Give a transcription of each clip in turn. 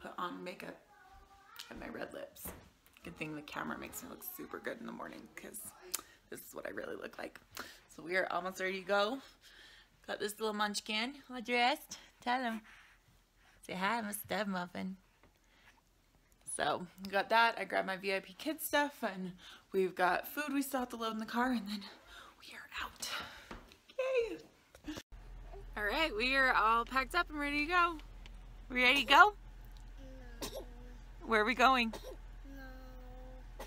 put on makeup and my red lips. Good thing the camera makes me look super good in the morning because this is what I really look like. So we are almost ready to go. Got this little munchkin all dressed. Tell him. Say hi, I'm a stub muffin. So we got that. I grabbed my VIP kids stuff and we've got food we still have to load in the car and then we are out. Yay! All right, we are all packed up and ready to go. We ready to go? Where are we going? No.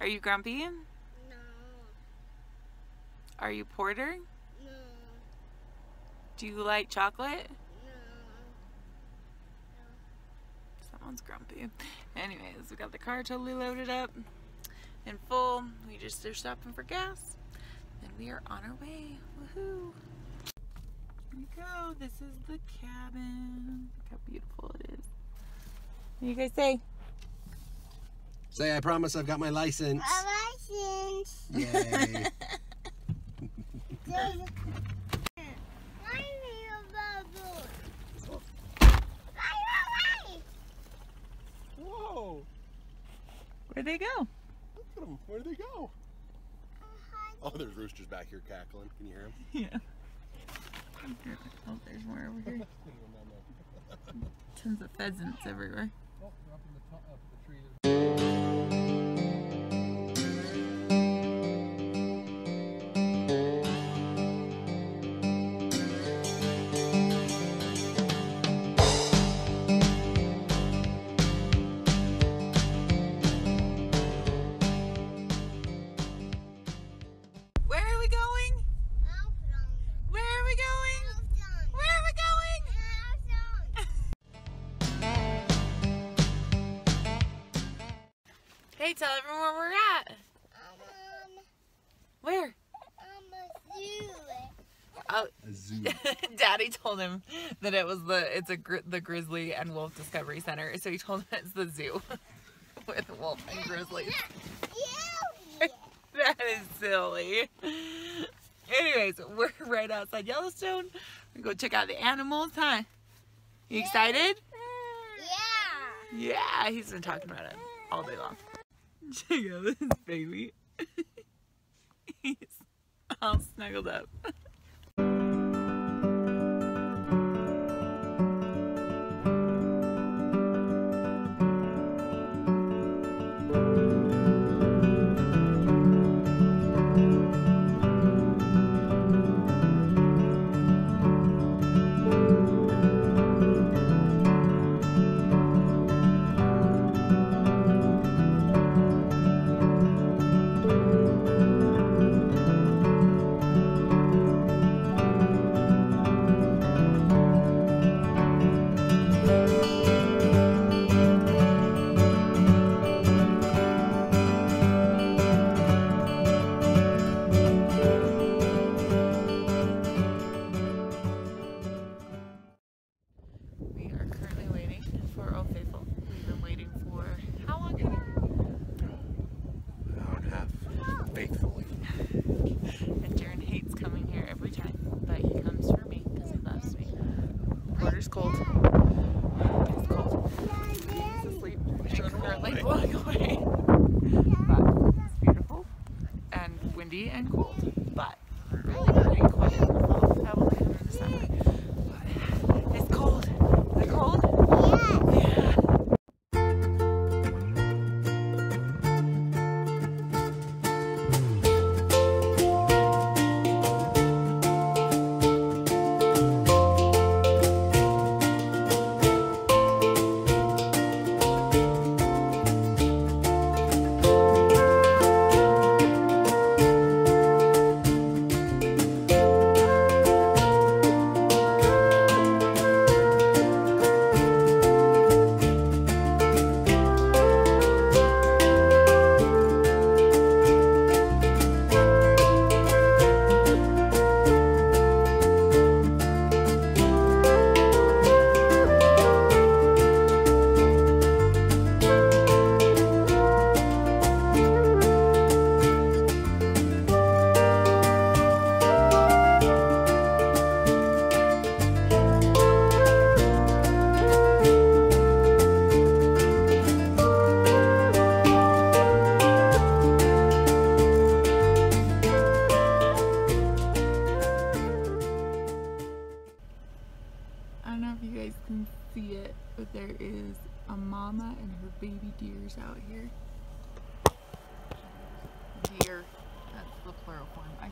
Are you grumpy? No. Are you Porter? No. Do you like chocolate? No. Someone's grumpy. Anyways, we got the car totally loaded up and full. We just are stopping for gas. And we are on our way. Woohoo! Here we go. This is the cabin. Look how beautiful it is. What do you guys say? Say, I promise I've got my license. My license. Yay. My little bubble. Right away. Whoa. Where'd they go? Look at them. Where did they go? Uh-huh. Oh, there's roosters back here cackling. Can you hear them? Yeah. Oh, there's more over here. Tons of pheasants everywhere. Where Hey, tell everyone where we're at. Um, where? Um, oh, A zoo. Daddy told him that it was the it's a gri- the Grizzly and Wolf Discovery Center, so he told him it's the zoo with wolf and grizzlies. That is silly. Anyways, we're right outside Yellowstone. We're gonna go check out the animals, huh? You excited? Yeah. Yeah, he's been talking about it all day long. Check out this baby. he's all snuggled up. Cold. He's cold. He's asleep. She's currently blowing away. But it's beautiful and windy and cold.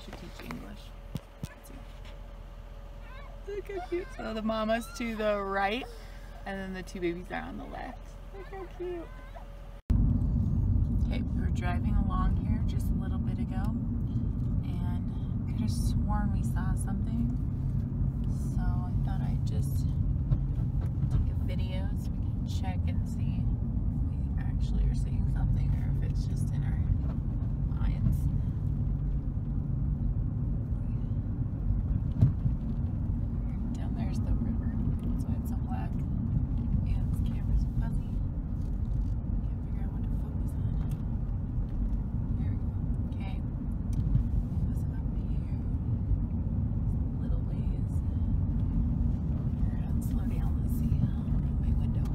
I should teach English. Look how cute. So the mama's to the right, and then the two babies are on the left. Look how cute. Okay, we were driving along here just a little bit ago, and could have sworn we saw something. So I thought I'd just take a video so we can check and see if we actually are seeing something or if it's just in our minds. Down there's the river. That's why it's so black. Yeah, this camera's fuzzy. Can't figure out what to focus on. There we go. Okay. It was up here. Little ways. Here, I'll slow down. Let's see. I'll roll my window.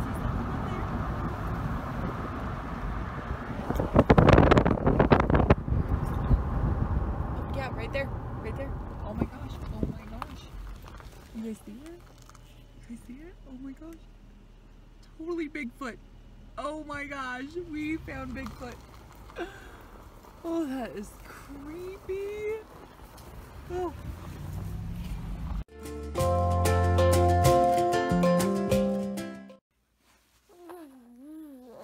See something up there? Oh, yeah, right there. Right there. Oh my gosh. Oh my gosh. You guys see it? You see it? Oh my gosh. Totally Bigfoot. Oh my gosh. We found Bigfoot. Oh, that is creepy. Oh.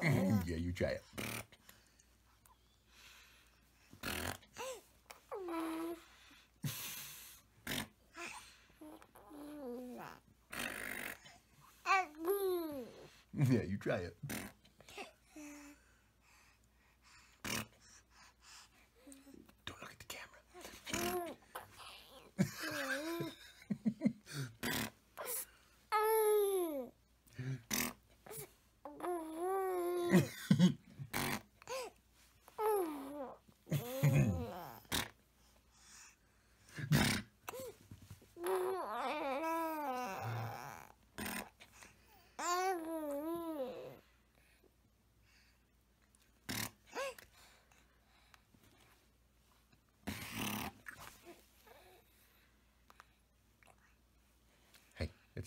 yeah, you try it. Yeah, you try it. Don't look at the camera.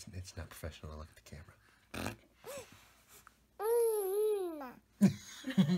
it's it's not professional to look at the camera. Mm-hmm.